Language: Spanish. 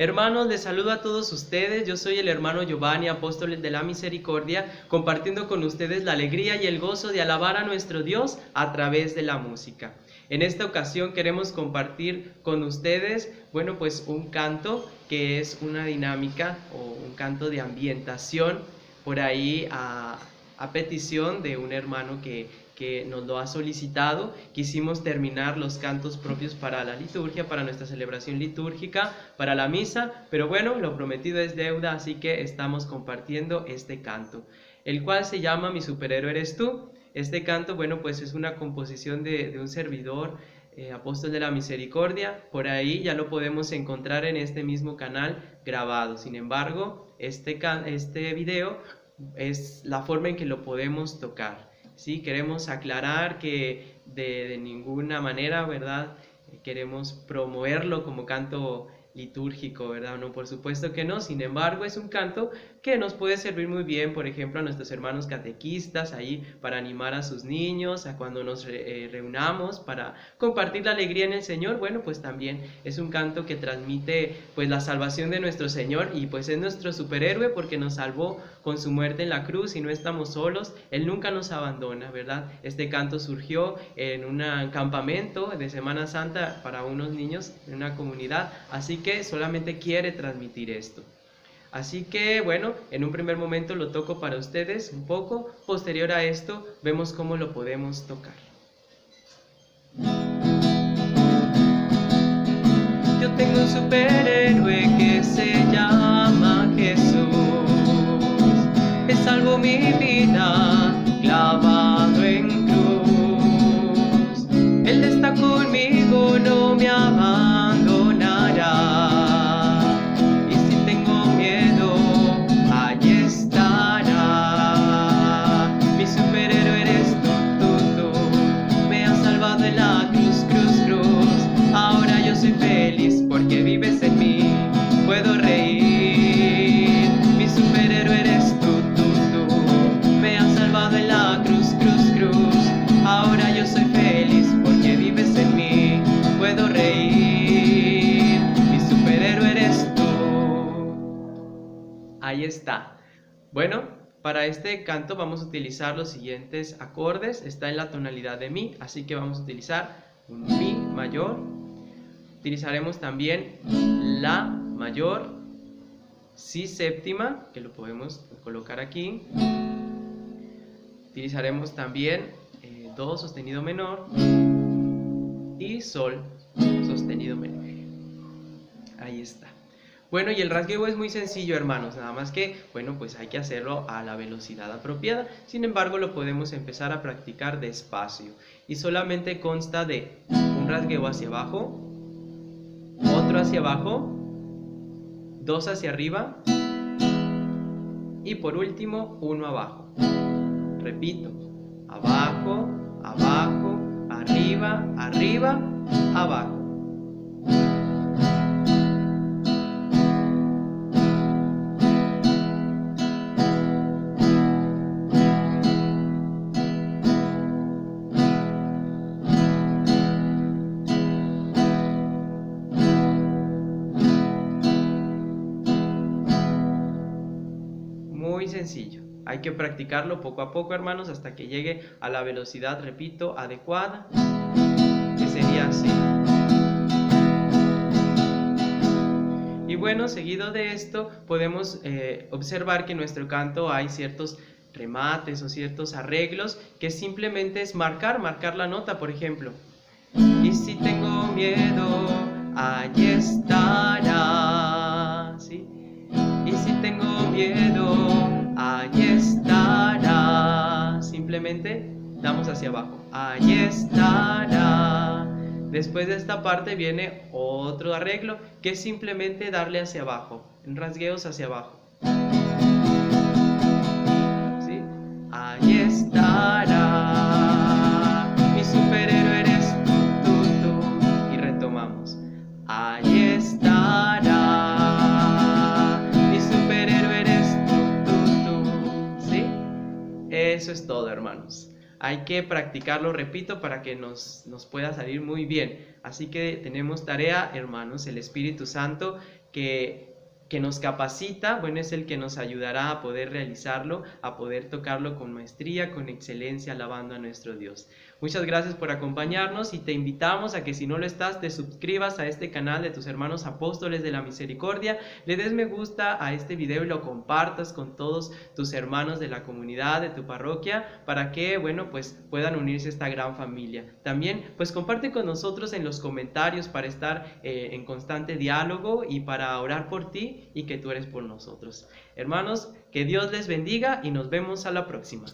Hermanos, les saludo a todos ustedes. Yo soy el hermano Giovanni, apóstol de la misericordia, compartiendo con ustedes la alegría y el gozo de alabar a nuestro Dios a través de la música. En esta ocasión queremos compartir con ustedes, bueno, pues un canto que es una dinámica o un canto de ambientación por ahí a, a petición de un hermano que que nos lo ha solicitado. Quisimos terminar los cantos propios para la liturgia, para nuestra celebración litúrgica, para la misa, pero bueno, lo prometido es deuda, así que estamos compartiendo este canto, el cual se llama Mi superhéroe eres tú. Este canto, bueno, pues es una composición de, un servidor, eh, apóstol de la misericordia, por ahí ya lo podemos encontrar en este mismo canal grabado. Sin embargo, este, este video es la forma en que lo podemos tocar. ¿Sí? Queremos aclarar que de, de ninguna manera, ¿verdad? Queremos promoverlo como canto litúrgico, ¿verdad? No, por supuesto que no, sin embargo es un canto que nos puede servir muy bien, por ejemplo, a nuestros hermanos catequistas, ahí para animar a sus niños, a cuando nos eh, reunamos, para compartir la alegría en el Señor, bueno, pues también es un canto que transmite pues la salvación de nuestro Señor y pues es nuestro superhéroe porque nos salvó con su muerte en la cruz y no estamos solos, Él nunca nos abandona, ¿verdad? Este canto surgió en un campamento de Semana Santa para unos niños en una comunidad, así que solamente quiere transmitir esto. Así que bueno, en un primer momento lo toco para ustedes un poco, posterior a esto vemos cómo lo podemos tocar. Yo tengo un superhéroe que se llama Jesús, es salvo mi vida clavado en cruz, Él está conmigo, Ahí está. Bueno, para este canto vamos a utilizar los siguientes acordes. Está en la tonalidad de Mi, así que vamos a utilizar un Mi mayor. Utilizaremos también La mayor, Si séptima, que lo podemos colocar aquí. Utilizaremos también eh, Do sostenido menor y Sol sostenido menor. Ahí está. Bueno, y el rasgueo es muy sencillo, hermanos, nada más que, bueno, pues hay que hacerlo a la velocidad apropiada. Sin embargo, lo podemos empezar a practicar despacio. Y solamente consta de un rasgueo hacia abajo, otro hacia abajo, dos hacia arriba y por último uno abajo. Repito, abajo, abajo, arriba, arriba, abajo. Sencillo. Hay que practicarlo poco a poco, hermanos, hasta que llegue a la velocidad, repito, adecuada, que sería así. Y bueno, seguido de esto, podemos eh, observar que en nuestro canto hay ciertos remates o ciertos arreglos que simplemente es marcar, marcar la nota, por ejemplo. Y si tengo miedo, hacia abajo. Allí estará. Después de esta parte viene otro arreglo que es simplemente darle hacia abajo, rasgueos hacia abajo. ¿Sí? Allí estará. Mi superhéroe eres tú, tú, tú. Y retomamos. Allí estará. Eso es todo, hermanos. Hay que practicarlo, repito, para que nos, nos pueda salir muy bien. Así que tenemos tarea, hermanos, el Espíritu Santo que que nos capacita, bueno, es el que nos ayudará a poder realizarlo, a poder tocarlo con maestría, con excelencia, alabando a nuestro Dios. Muchas gracias por acompañarnos y te invitamos a que si no lo estás, te suscribas a este canal de tus hermanos apóstoles de la misericordia, le des me gusta a este video y lo compartas con todos tus hermanos de la comunidad, de tu parroquia, para que, bueno, pues puedan unirse a esta gran familia. También, pues comparte con nosotros en los comentarios para estar eh, en constante diálogo y para orar por ti y que tú eres por nosotros. Hermanos, que Dios les bendiga y nos vemos a la próxima.